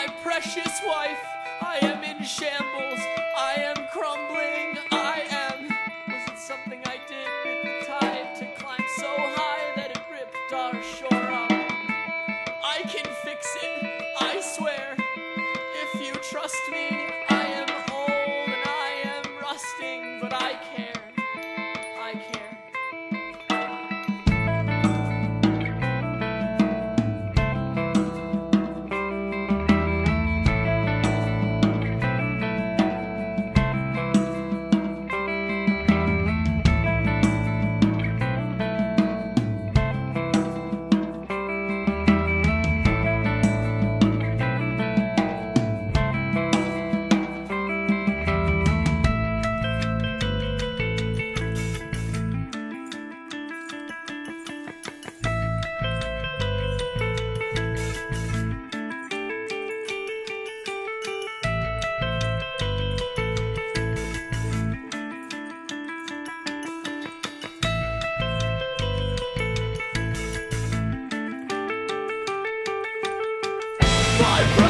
my precious wife. I am in shambles. I am crumbling. I am. Was it something I did? Bid the tide to climb so high that it ripped our shore up. I can fix it. I swear. If you trust me, I am old and I am rusting, but I care. my friend.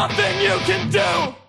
nothing you can do!